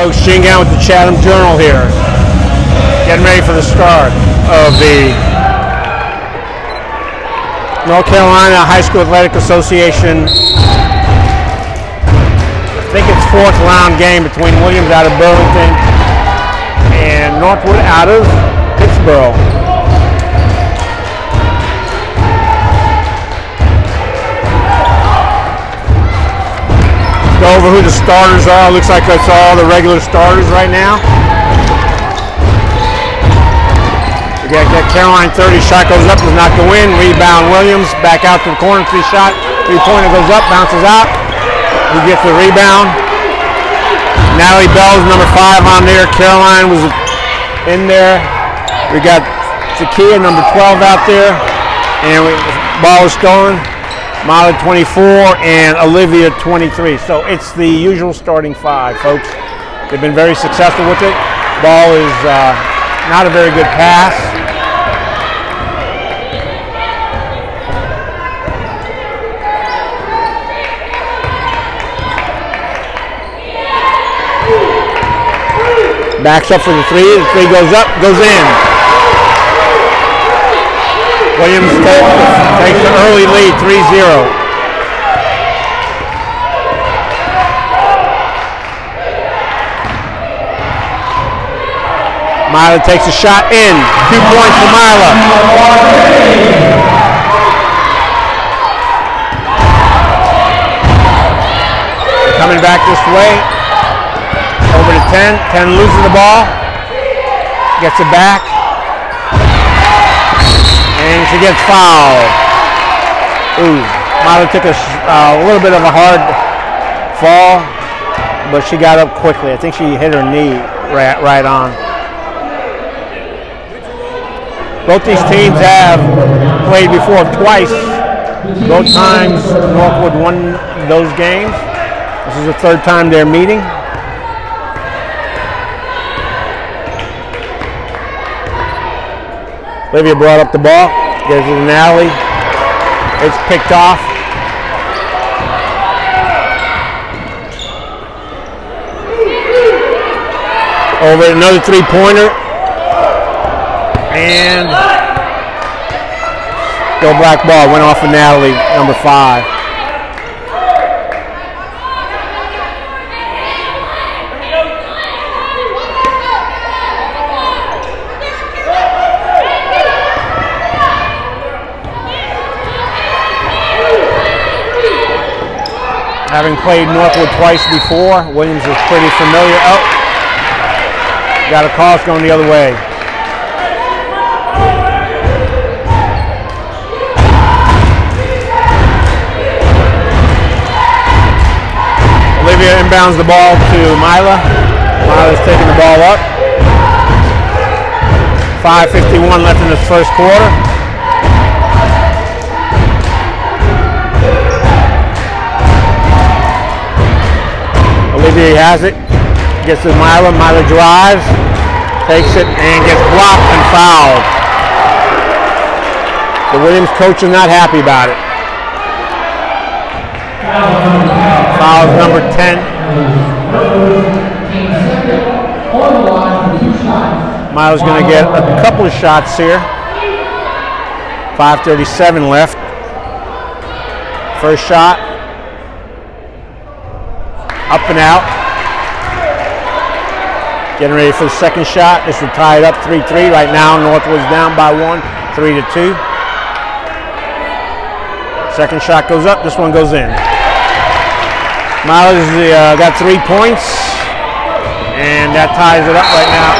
folks, Gene Galin with the Chatham Journal here. Getting ready for the start of the North Carolina High School Athletic Association. I think it's fourth round game between Williams out of Burlington and Northwood out of Pittsboro. Over who the starters are. Looks like that's all the regular starters right now. We got, got Caroline 30. Shot goes up, does not go in. Rebound Williams. Back out to the corner. Three shot. Three pointer goes up, bounces out. He gets the rebound. Natalie Bell's number five on there. Caroline was in there. We got Zakia, number 12 out there. And we, ball is stolen. Molly 24 and Olivia 23. So it's the usual starting five, folks. They've been very successful with it. Ball is uh, not a very good pass. Backs up for the three. The three goes up, goes in. Williams takes the early lead, 3-0. Myla takes a shot in. Two points for Myla. Coming back this way. Over to 10. 10 loses the ball. Gets it back. And she gets fouled. Ooh, Myla took a, uh, a little bit of a hard fall, but she got up quickly. I think she hit her knee right, right on. Both these teams have played before twice. Both times Northwood won those games. This is the third time they're meeting. Olivia brought up the ball, gives it an alley. It's picked off. Over another three-pointer. And go black ball. Went off of Natalie, number five. Having played Northwood twice before, Williams is pretty familiar. Oh, got a call going the other way. Olivia inbounds the ball to Mila. Myla's taking the ball up. 5.51 left in this first quarter. Olivia has it. Gets to Myla. Myla drives. Takes it and gets blocked and fouled. The Williams coach is not happy about it. Foul number 10. Miles going to get a couple of shots here. 5.37 left. First shot. Up and out. Getting ready for the second shot. This will tie it up 3-3. Right now, Northwood's down by one, 3 to 2. Second shot goes up. This one goes in. Miles uh, got three points, and that ties it up right now.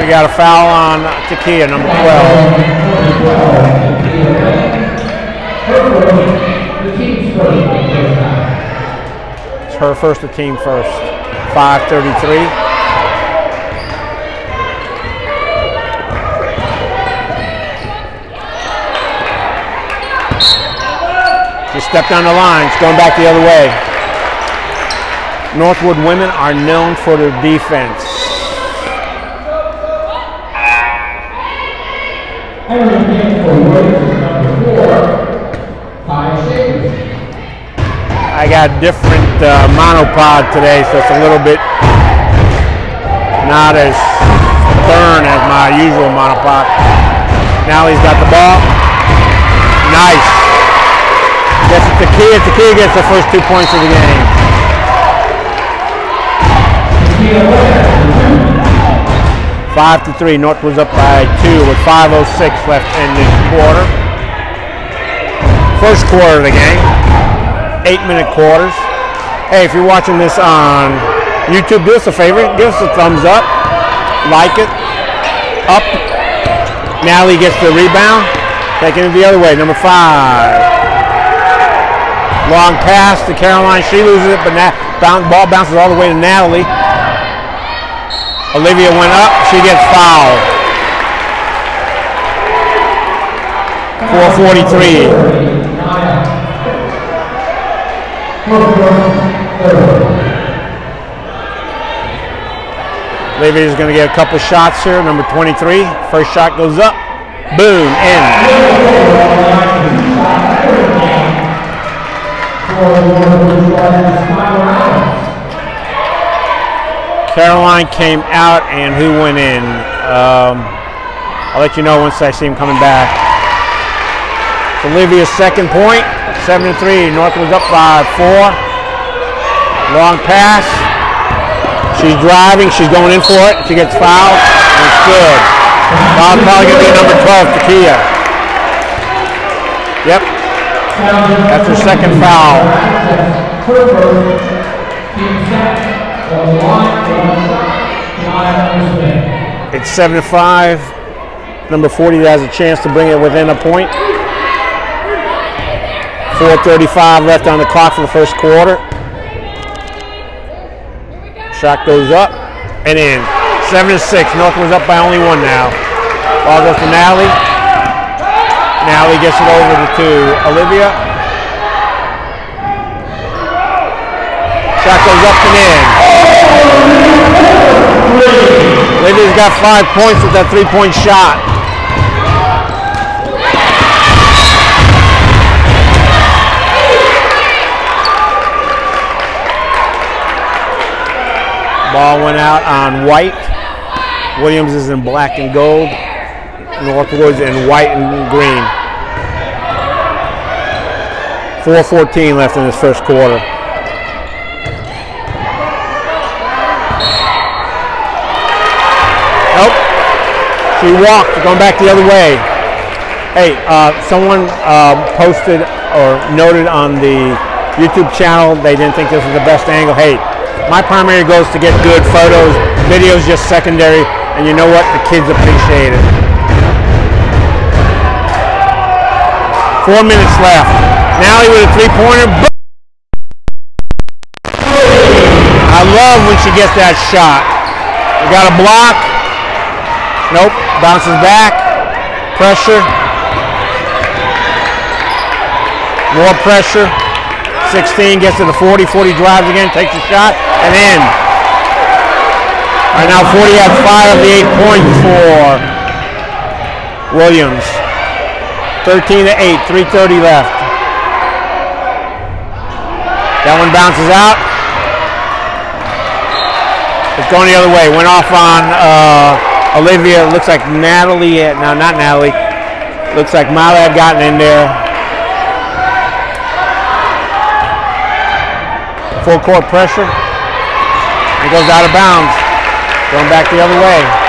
We got a foul on Takia, number 12. Her first, the team first. 533. Just stepped on the line. It's going back the other way. Northwood women are known for their defense. I got different uh, monopod today, so it's a little bit not as stern as my usual monopod. Now he's got the ball. Nice. Gets it to Kia. Takia gets the first two points of the game. Five to three. Northwood's up by two with 5:06 left in the quarter. First quarter of the game. Eight-minute quarters. Hey, if you're watching this on YouTube, do us a favor. Give us a thumbs up. Like it. Up. Nally gets the rebound. Taking it the other way. Number five. Long pass to Caroline. She loses it, but now ball bounces all the way to Natalie. Olivia went up. She gets fouled. 443. Is going to get a couple shots here. Number 23. First shot goes up. Boom. In. Caroline came out and who went in? Um, I'll let you know once I see him coming back. Olivia's second point, seven to three. Northwood's up by four. Long pass. She's driving. She's going in for it. She gets fouled. And it's good. Foul probably going to be number 12, Takia. Yep. That's her second foul. It's seven to five. Number 40 has a chance to bring it within a point. 4.35 left on the clock for the first quarter. Shot goes up and in. Seven to six. Northwood's up by only one now. Ball goes to Nally. Nally gets it over to Olivia. Shot goes up and in. Olivia's got five points with that three-point shot. Ball went out on white. Williams is in black and gold. Northwoods in white and green. 4.14 left in this first quarter. Nope. She walked, going back the other way. Hey, uh, someone uh, posted or noted on the YouTube channel they didn't think this was the best angle. Hey, my primary goal is to get good photos, videos just secondary, and you know what? The kids appreciate it. Four minutes left. Nally with a three-pointer. I love when she gets that shot. We got a block. Nope. Bounces back. Pressure. More pressure. 16 gets to the 40. 40 drives again, takes a shot, and in. Right now 40 has five of the eight points for Williams. 13 to 8, 3.30 left. That one bounces out. It's going the other way. Went off on uh, Olivia. Looks like Natalie, had, no, not Natalie. Looks like Molly had gotten in there. Full court pressure. And goes out of bounds. Going back the other way.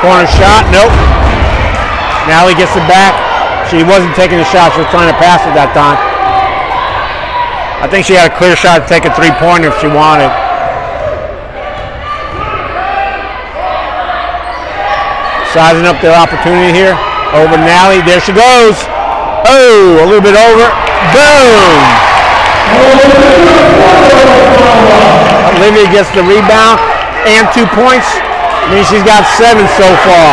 Corner shot, nope. Now he gets it back. She wasn't taking the shot, she was trying to pass it that time. I think she had a clear shot to take a three-pointer if she wanted. Sizing up their opportunity here. Over Nally, there she goes. Oh, a little bit over. Boom! Olivia gets the rebound and two points. I mean, she's got seven so far.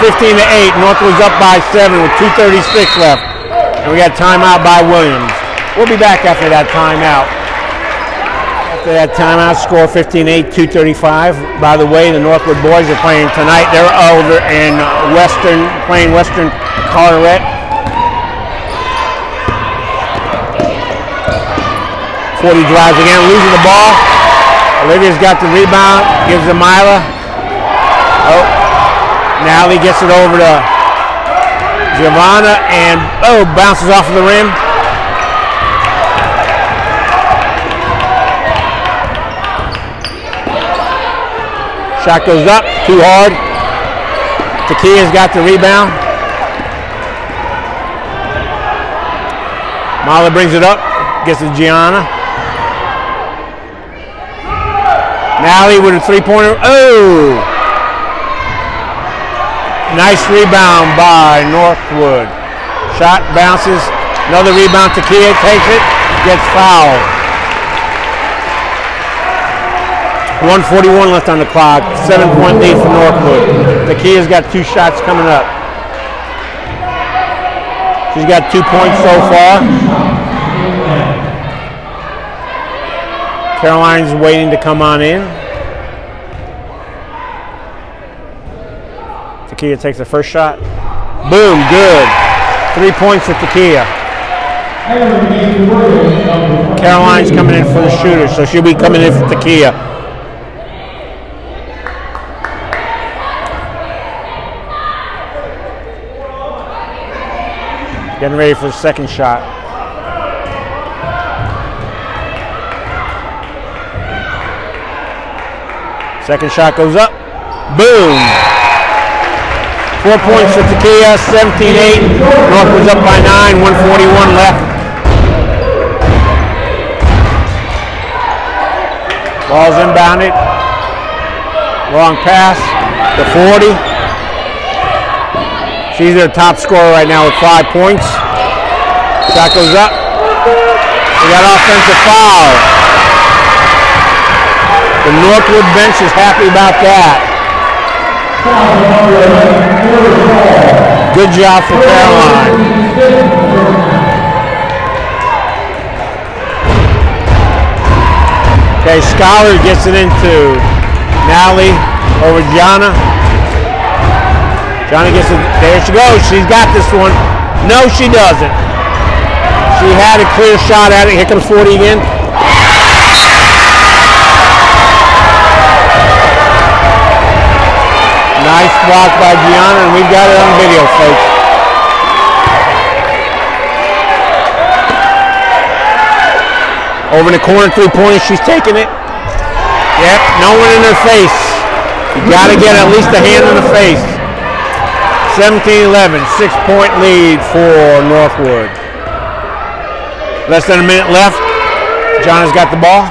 15 to 8. Northwood's up by seven with 2.36 left. And we got timeout by Williams. We'll be back after that timeout. After that timeout, score 15-8, 235. By the way, the Northwood boys are playing tonight. They're over in Western, playing Western Carteret. 40 drives again, losing the ball. Olivia's got the rebound, gives to Mila. Oh, now he gets it over to Giovanna and oh, bounces off of the rim. Shot goes up, too hard. Takia's got the rebound. Mala brings it up, gets to Gianna. Nally with a three-pointer. Oh! Nice rebound by Northwood. Shot bounces. Another rebound. Takia takes it. Gets fouled. 141 left on the clock. Seven point lead for Northwood. Takia's got two shots coming up. She's got two points so far. Caroline's waiting to come on in. Takia takes the first shot. Boom, good. Three points for Takia. Caroline's coming in for the shooter, so she'll be coming in for Takia. Getting ready for the second shot. Second shot goes up. Boom. Four points for Takia, 17-8. Northwood's up by nine, 141 left. Ball's inbounded. Long pass. The 40. She's their top scorer right now with five points. Shot goes up. We got offensive foul. The Northwood bench is happy about that. Good job for Caroline. Okay, Skylar gets it into Nally over Gianna. Johnny gets it. There she goes. She's got this one. No, she doesn't. She had a clear shot at it. Here comes 40 again. Nice block by Gianna, and we've got it on video, folks. Over in the corner, three points. she's taking it. Yep, no one in her face. You got to get at least a hand in the face. 17-11, six-point lead for Northwood. Less than a minute left. John has got the ball.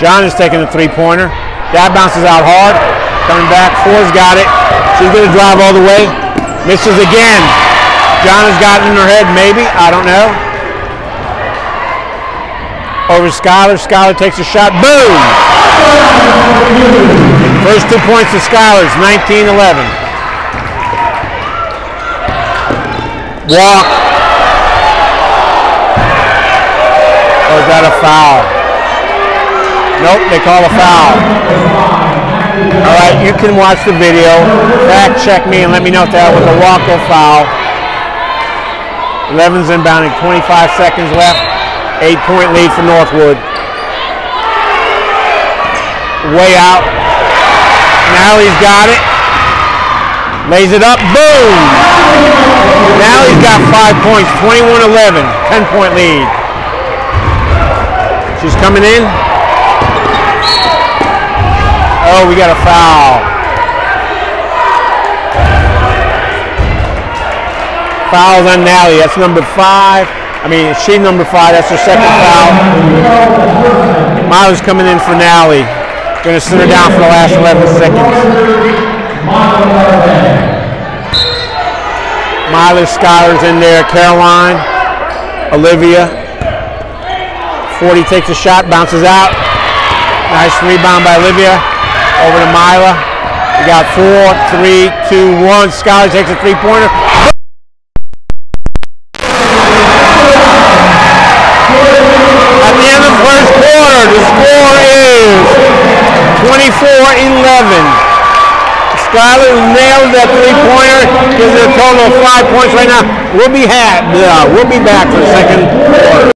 John is taking the three-pointer. That bounces out hard. Coming back. Ford's got it. She's to drive all the way. Misses again. John has got it in her head, maybe. I don't know. Over Skylar. Skylar takes a shot. Boom! First two points to Skylar's, 19-11. Walk. Or is that a foul? Nope, they call a foul. All right, you can watch the video, fact check me, and let me know if that was a walk or foul. 11's inbounding, 25 seconds left. Eight point lead for Northwood way out. Now he's got it. Lays it up. Boom! Now he's got five points. 21-11. 10-point lead. She's coming in. Oh, we got a foul. Fouls on Nally. That's number five. I mean, she number five. That's her second foul. Miles coming in for Nally. Going to sit her down for the last 11 seconds. Miley Schuyler's in there. Caroline, Olivia. 40 takes a shot, bounces out. Nice rebound by Olivia. Over to Mila. We got four, three, two, one. Schuyler takes a three-pointer. Skyler nailed that three-pointer, gives it a total of five points right now. We'll be, ha- uh, we'll be back for the second quarter.